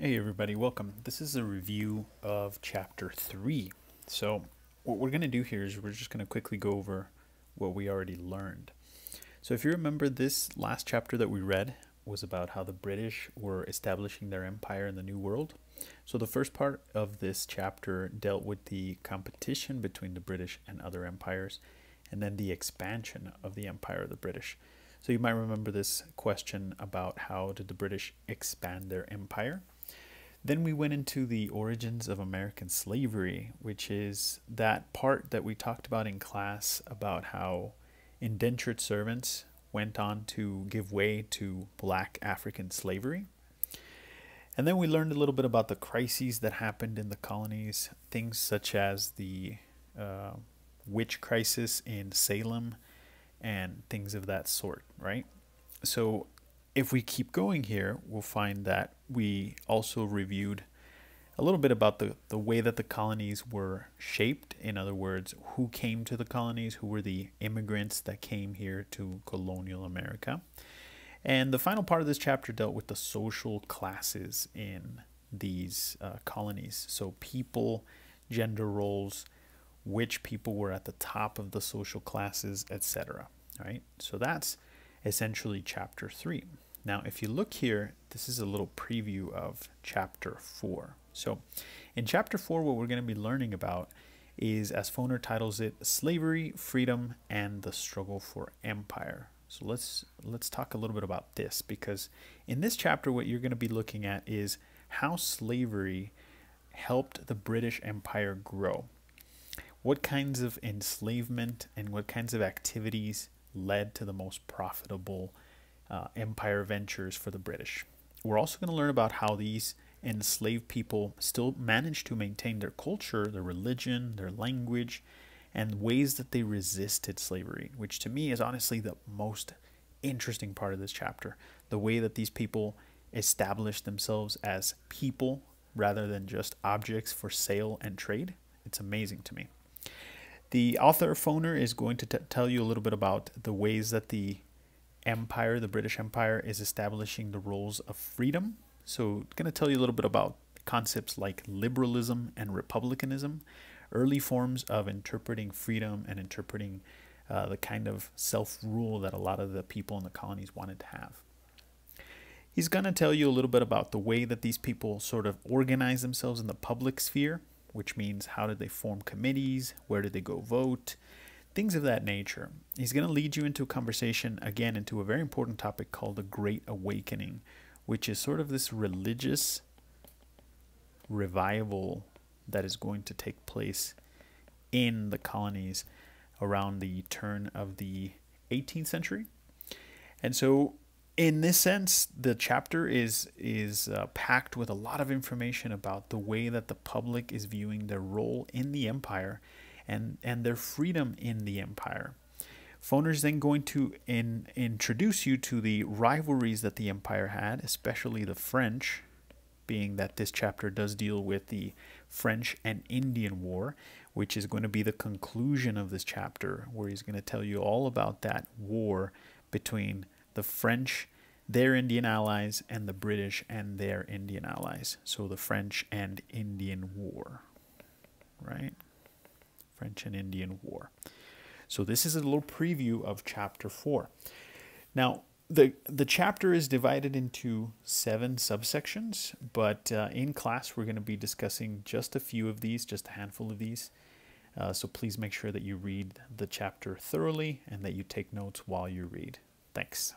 Hey everybody, welcome. This is a review of chapter 3. So what we're going to do here is we're just going to quickly go over what we already learned. So if you remember this last chapter that we read was about how the British were establishing their empire in the New World. So the first part of this chapter dealt with the competition between the British and other empires and then the expansion of the empire of the British. So you might remember this question about how did the British expand their empire? Then we went into the origins of American slavery, which is that part that we talked about in class about how indentured servants went on to give way to black African slavery. And then we learned a little bit about the crises that happened in the colonies, things such as the uh, witch crisis in Salem and things of that sort, right? So if we keep going here, we'll find that we also reviewed a little bit about the, the way that the colonies were shaped. In other words, who came to the colonies, who were the immigrants that came here to colonial America. And the final part of this chapter dealt with the social classes in these uh, colonies. So, people, gender roles, which people were at the top of the social classes, etc. Right? So, that's essentially chapter 3. Now, if you look here, this is a little preview of chapter 4. So, in chapter 4, what we're going to be learning about is, as Foner titles it, slavery, freedom, and the struggle for empire. So let's let's talk a little bit about this because in this chapter what you're going to be looking at is how slavery helped the British Empire grow. What kinds of enslavement and what kinds of activities led to the most profitable uh, empire ventures for the British. We're also going to learn about how these enslaved people still managed to maintain their culture, their religion, their language, and ways that they resisted slavery, which to me is honestly the most interesting part of this chapter. The way that these people established themselves as people rather than just objects for sale and trade. It's amazing to me. The author Foner is going to tell you a little bit about the ways that the empire, the British Empire, is establishing the roles of freedom. So, going to tell you a little bit about concepts like liberalism and republicanism, early forms of interpreting freedom and interpreting uh, the kind of self rule that a lot of the people in the colonies wanted to have. He's going to tell you a little bit about the way that these people sort of organize themselves in the public sphere which means how did they form committees, where did they go vote, things of that nature. He's going to lead you into a conversation again into a very important topic called the Great Awakening, which is sort of this religious revival that is going to take place in the colonies around the turn of the 18th century. And so in this sense, the chapter is is uh, packed with a lot of information about the way that the public is viewing their role in the empire, and and their freedom in the empire. Foner is then going to in, introduce you to the rivalries that the empire had, especially the French, being that this chapter does deal with the French and Indian War, which is going to be the conclusion of this chapter, where he's going to tell you all about that war between the French, their Indian allies, and the British and their Indian allies. So the French and Indian War, right? French and Indian War. So this is a little preview of chapter 4. Now, the the chapter is divided into seven subsections, but uh, in class we're going to be discussing just a few of these, just a handful of these. Uh, so please make sure that you read the chapter thoroughly and that you take notes while you read. Thanks.